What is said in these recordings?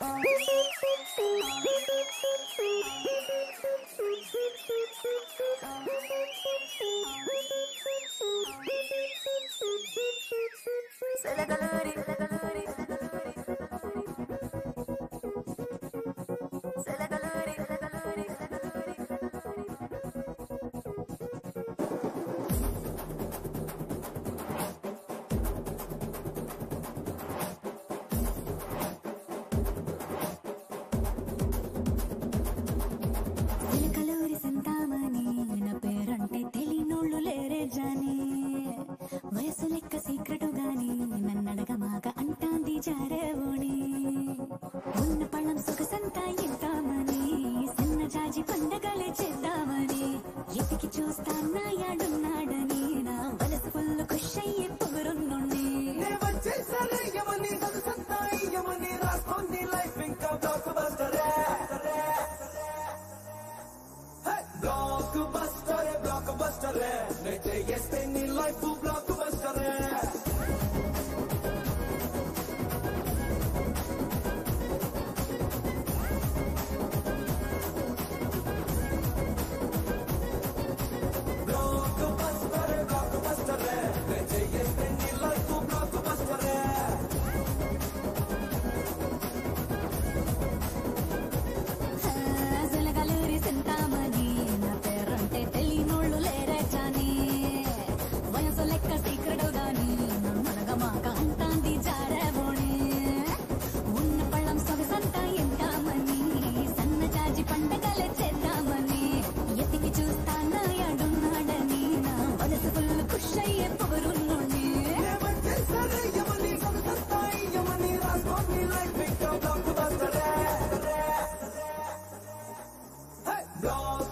Say like నిజాని వయసు లెక్క secret గాని నన్నడగమాక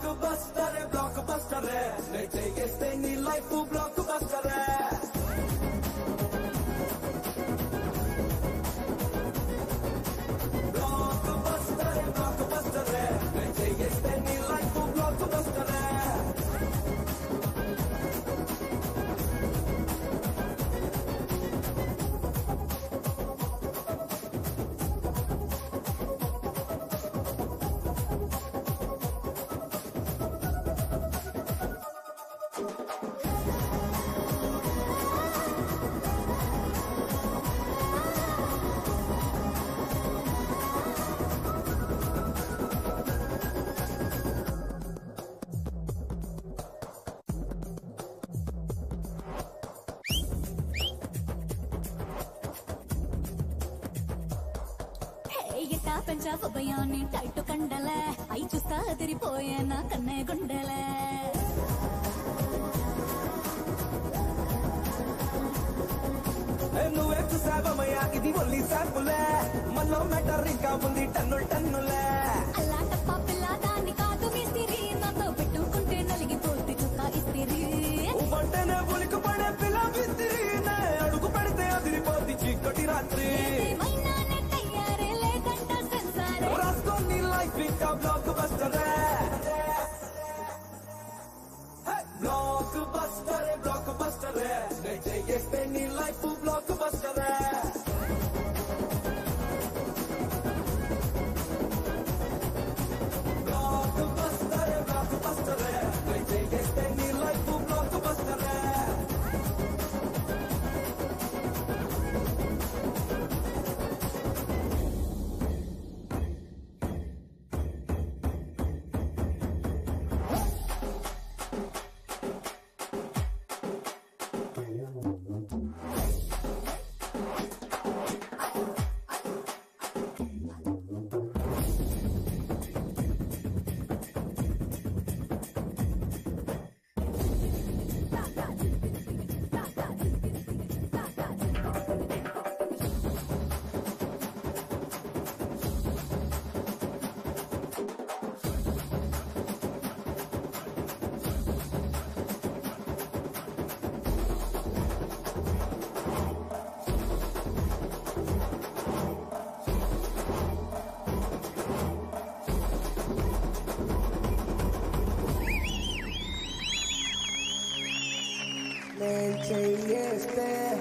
blockbuster, blockbuster. Eh. They take a stain in life for blockbuster. Eh. ఎట్టా పెంచావు భయాన్ని టైటు కండలే అయి చూస్తా అదిరిపోయే నా కన్నే గుండెలే. నువ్వే చూసావమయ్యా ఇది ఒల్లి శాంపులే మనలో మెటర్ ఇంకా ఉంది టన్నులు టన్నులే. అలాంటప్ప పిల్ల దానికి go. el che y este